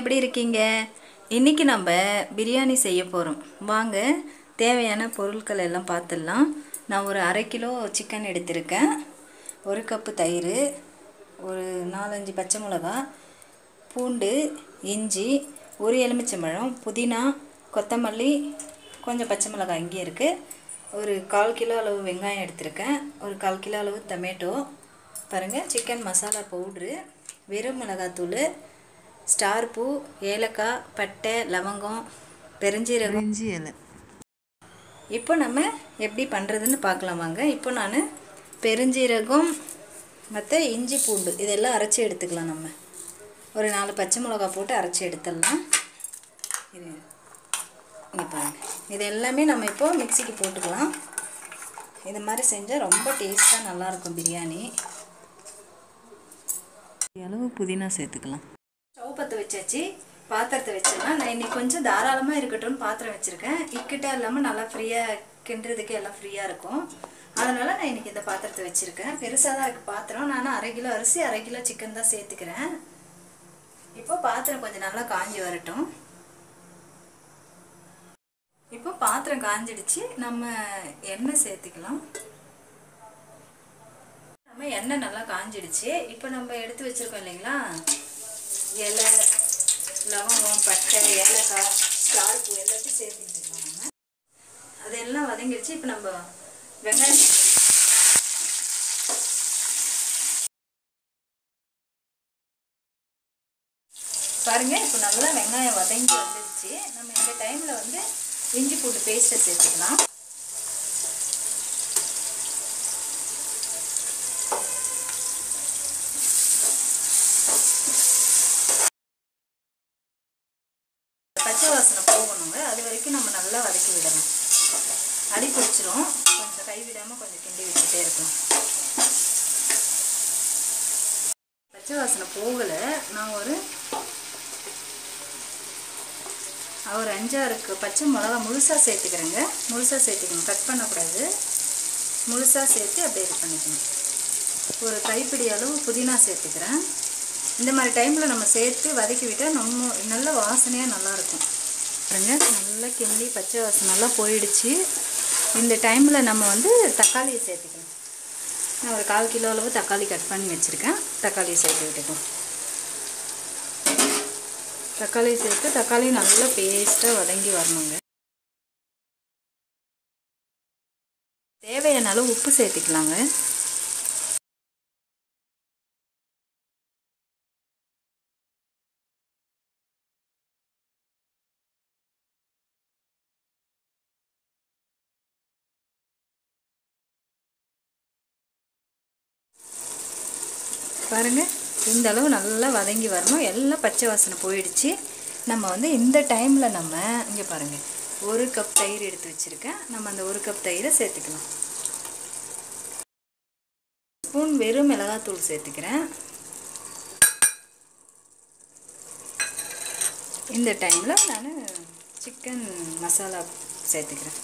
எப்படி இருக்கீங்க? இன்றைக்கி நம்ம பிரியாணி செய்ய போகிறோம் வாங்க தேவையான பொருட்கள் எல்லாம் பார்த்துடலாம் நான் ஒரு அரை கிலோ சிக்கன் எடுத்திருக்கேன். ஒரு கப்பு தயிர் ஒரு நாலஞ்சு பச்சை மிளகா பூண்டு இஞ்சி ஒரு எலுமிச்சம்பழம் புதினா கொத்தமல்லி கொஞ்சம் பச்சை மிளகாய் இங்கே இருக்குது ஒரு கால் கிலோ அளவு வெங்காயம் எடுத்திருக்கேன். ஒரு கால் கிலோ அளவு டொமேட்டோ பாருங்கள் சிக்கன் மசாலா பவுட்ரு வெறும் மிளகாத்தூள் ஸ்டார் பூ ஏலக்காய் பட்டை லவங்கம் பெருஞ்சீரகம். இஞ்சி இலை இப்போ நம்ம எப்படி பண்ணுறதுன்னு பார்க்கலாம் வாங்க. இப்போ நான் பெருஞ்சீரகம் மற்ற இஞ்சி பூண்டு இதெல்லாம் அரைச்சி எடுத்துக்கலாம் நம்ம. ஒரு நாலு பச்சை மிளகா போட்டு அரைச்சி எடுத்துடலாம். இது இங்கே பாருங்க. இது எல்லாமே நம்ம இப்போ மிக்சிக்கு போட்டுக்கலாம். இது மாதிரி செஞ்சால் ரொம்ப டேஸ்ட்டாக நல்லாயிருக்கும் பிரியாணி. அளவு புதினா சேர்த்துக்கலாம். வச்சாச்சு. பாத்திரத்தை வச்சிடலாம் நான் இன்னைக்கு கொஞ்சம் தாராளமாக இருக்கட்டும்னு பாத்திரம் வச்சுருக்கேன். இக்கிட்ட இல்லாமல் நல்லா ஃப்ரீயாக கிண்டுறதுக்கு எல்லாம் ஃப்ரீயாக இருக்கும். அதனால் நான் இன்னைக்கு இந்த பாத்திரத்தை வச்சுருக்கேன். பெருசாக தான் இருக்குது பாத்திரம். நான் அரை கிலோ அரிசி அரை கிலோ சிக்கன் தான் சேர்த்துக்கிறேன். இப்போ பாத்திரம் கொஞ்சம் நல்லா காஞ்சி வரட்டும். இப்போ பாத்திரம் காஞ்சிடுச்சு. நம்ம எண்ணெய் சேர்த்துக்கலாம். நம்ம எண்ணெய் நல்லா காஞ்சிடுச்சு. இப்போ நம்ம எடுத்து வச்சுருக்கோம் இல்லைங்களா? இலை லவங்கம் பட்டை ஏலக்காய் ஸ்டார்பு எல்லாத்தையும் சேர்த்துக்கிட்டுக்கலாம் நம்ம அதெல்லாம் வதங்கிடுச்சு இப்போ நம்ம வெங்காயம் பாருங்க இப்போ நல்லா வெங்காயம் வதங்கி வந்துடுச்சு நம்ம இந்த டைமில் வந்து இஞ்சி பூண்டு பேஸ்ட்டை சேர்த்துக்கலாம். பச்சை வாசனை போகணுங்க. அது வரைக்கும் நம்ம நல்லா வதக்கி விடணும். அடி பிடிச்சிரும். கொஞ்சம் கைவிடாமல் கொஞ்சம் கிண்டி விட்டுட்டே இருக்கணும். பச்சை வாசனை போகலை. நான் ஒரு ஒரு அஞ்சாறுக்கு பச்சை மிளகா முழுசாக சேர்த்துக்கிறேங்க. முழுசாக சேர்த்துக்கணும். கட் பண்ணக்கூடாது. முழுசாக சேர்த்து அப்படியே இது பண்ணிக்கணும். ஒரு கைப்பிடி அளவு புதினா சேர்த்துக்கிறேன். இந்த மாதிரி டைமில் நம்ம சேர்த்து வதக்கி விட்டால் நம்ம நல்ல வாசனையாக நல்லாயிருக்கும். பாருங்க நல்லா கிண்டி பச்சை வாசனெல்லாம் போயிடுச்சு. இந்த டைமில் நம்ம வந்து தக்காளியை சேர்த்துக்கலாம். நான் ஒரு கால் கிலோ அளவு தக்காளி கட் பண்ணி வச்சுருக்கேன். தக்காளியை சேர்த்து விட்டுக்கணும் தக்காளி சேர்த்து தக்காளி நல்லா பேஸ்ட்டாக வதங்கி வரணுங்க. தேவையான அளவு உப்பு சேர்த்துக்கலாங்க. பாருங்கள் இந்த அளவு நல்லா வதங்கி வரணும். எல்லாம் பச்சை வாசனை போயிடுச்சு. நம்ம வந்து இந்த டைமில் நம்ம இங்கே பாருங்கள் ஒரு கப் தயிர் எடுத்து வச்சுருக்கேன். நம்ம அந்த ஒரு கப் தயிரை சேர்த்துக்கலாம். ஸ்பூன் வெறும் மிளகாத்தூள் சேர்த்துக்கிறேன். இந்த டைமில் நான் சிக்கன் மசாலா சேர்த்துக்கிறேன்.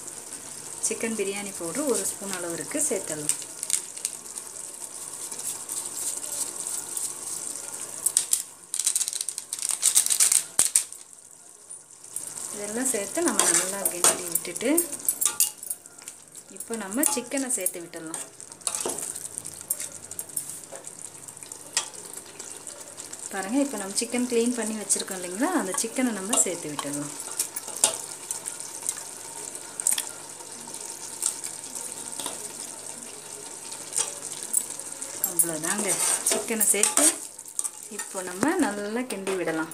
சிக்கன் பிரியாணி பவுட்ரு ஒரு ஸ்பூன் அளவு இருக்குது சேர்த்துடலாம். இதெல்லாம் சேர்த்து நம்ம நல்லா கிண்டி விட்டுட்டு இப்போ நம்ம சிக்கனை சேர்த்து விட்டுடலாம். பாருங்கள் இப்போ நம்ம சிக்கன் க்ளீன் பண்ணி வச்சுருக்கோம் இல்லைங்களா? அந்த சிக்கனை நம்ம சேர்த்து விட்டுடலாம். அவ்வளோதாங்க. சிக்கனை சேர்த்து இப்போ நம்ம நல்லா கிண்டி விடலாம்.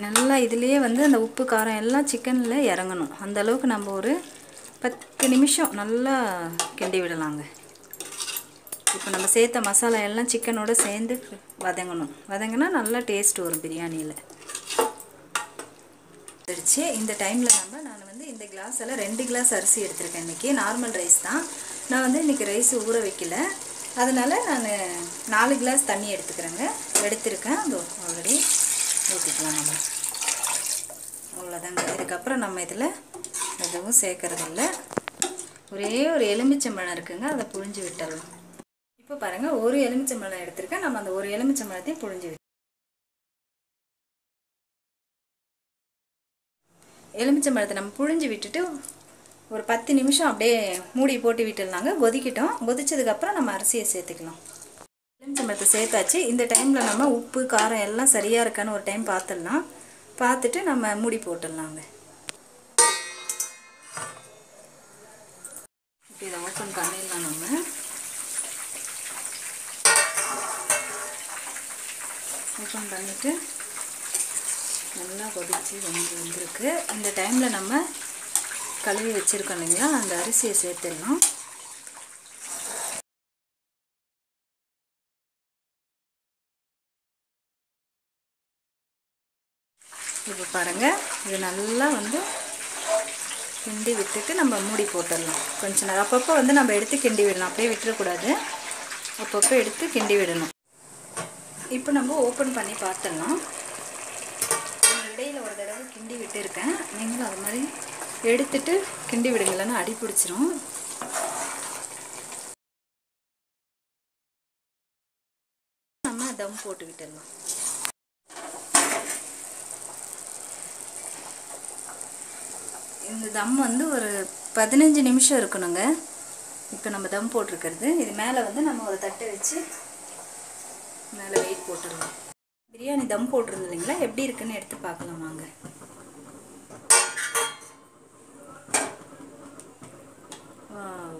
நல்லா இதுலேயே வந்து அந்த உப்பு காரம் எல்லாம் சிக்கனில் இறங்கணும். அந்த அளவுக்கு நம்ம ஒரு பத்து நிமிஷம் நல்லா கிண்டி விடலாங்க. இப்போ நம்ம சேர்த்த மசாலா எல்லாம் சிக்கனோட சேர்ந்து வதங்கணும். வதங்கினா நல்லா டேஸ்ட் வரும் பிரியாணியில். வந்துடுச்சு இந்த டைமில் நம்ம நான் வந்து இந்த கிளாஸ் எல்லாம் ரெண்டு கிளாஸ் அரிசி எடுத்திருக்கேன் இன்றைக்கி நார்மல் ரைஸ் தான். நான் வந்து இன்றைக்கி ரைஸ் ஊற வைக்கல. அதனால் நான் நாலு கிளாஸ் தண்ணி எடுத்துக்கிறேங்க. எடுத்திருக்கேன். அந்த ஆல்ரெடி ஊற்றிக்கலாம் நம்ம. அவ்வளோதாங்க. இதுக்கப்புறம் நம்ம இதில் எதுவும் சேர்க்குறதில்ல. ஒரே ஒரு எலுமிச்சம்பழம் இருக்குங்க. அதை புழிஞ்சு விட்டுடலாம். இப்போ பாருங்கள் ஒரு எலுமிச்சம்பழம் எடுத்துருக்கேன். நம்ம அந்த ஒரு எலுமிச்சம்பழத்தையும் புழிஞ்சு விட்டு எலுமிச்சம்பழத்தை நம்ம புழிஞ்சு விட்டுட்டு ஒரு பத்து நிமிஷம் அப்படியே மூடி போட்டு விட்டுடலாங்க. கொதிக்கிட்டோம். கொதிச்சதுக்கப்புறம் நம்ம அரிசியை சேர்த்துக்கலாம். எலுமிச்சம்பழத்தை சேர்த்தாச்சு. இந்த டைமில் நம்ம உப்பு காரம் எல்லாம் சரியாக இருக்கான்னு ஒரு டைம் பார்த்துடலாம் பார்த்துட்டு நம்ம மூடி போட்டுடலாங்க. இப்போ இதை ஓப்பன் பண்ணிடலாம் நம்ம. ஓப்பன் பண்ணிவிட்டு நல்லா கொதிச்சு வந்து வந்திருக்கு. இந்த டைமில் நம்ம கழுவி வச்சுருக்கோம் இல்லைங்களா? அந்த அரிசியை சேர்த்துடலாம். பாருங்கள் இது நல்லா வந்து கிண்டி விட்டுட்டு நம்ம மூடி போட்டுடலாம். கொஞ்ச நேரம். அப்பப்போ வந்து நம்ம எடுத்து கிண்டி விடலாம். அப்படியே விட்டுறக்கூடாது. அப்பப்போ எடுத்து கிண்டி விடணும். இப்போ நம்ம ஓப்பன் பண்ணி பார்த்துடலாம். இடையில் ஒரு தடவை கிண்டி விட்டுருக்கேன். நீங்களும் அது மாதிரி எடுத்துட்டு கிண்டி விடுங்க. அடி பிடிச்சிரும். நம்ம தம் போட்டு இந்த தம் வந்து ஒரு பதினஞ்சு நிமிஷம் இருக்கணுங்க. இப்போ நம்ம தம் போட்டிருக்கிறது. இது மேலே வந்து நம்ம ஒரு தட்டை வச்சு மேலே வெயிட் போட்டுடலாம் பிரியாணி தம் போட்டிருந்தது இல்லைங்களா எப்படி இருக்குன்னு எடுத்து பார்க்கலாம் வாங்க.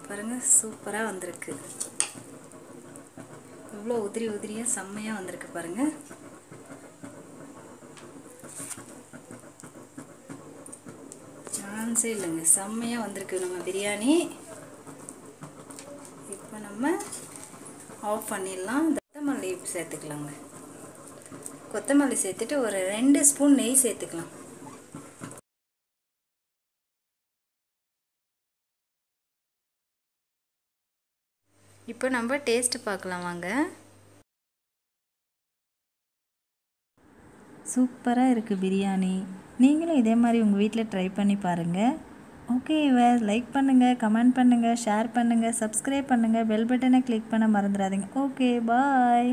பாருங்க சூப்பராக வந்திருக்கு. எவ்வளோ உதிரி உதிரியாக செம்மையாக வந்திருக்கு பாருங்கள் சான்ஸே இல்லைங்க. செம்மையாக வந்திருக்கு நம்ம பிரியாணி. இப்போ நம்ம ஆஃப் பண்ணிடலாம். கொத்தமல்லி சேர்த்துக்கலாங்க. கொத்தமல்லி சேர்த்துட்டு ஒரு ரெண்டு ஸ்பூன் நெய் சேர்த்துக்கலாம். இப்போ நம்ம டேஸ்ட் பார்க்கலாம் வாங்க. சூப்பராக இருக்குது பிரியாணி. நீங்களும் இதே மாதிரி உங்கள் வீட்டில் ட்ரை பண்ணி பாருங்கள் ஓகே வே லைக் பண்ணுங்கள் கமெண்ட் பண்ணுங்கள் ஷேர் பண்ணுங்கள் சப்ஸ்கிரைப் பண்ணுங்கள் பெல் பட்டனை கிளிக் பண்ண மறந்துடாதீங்க. Okay bye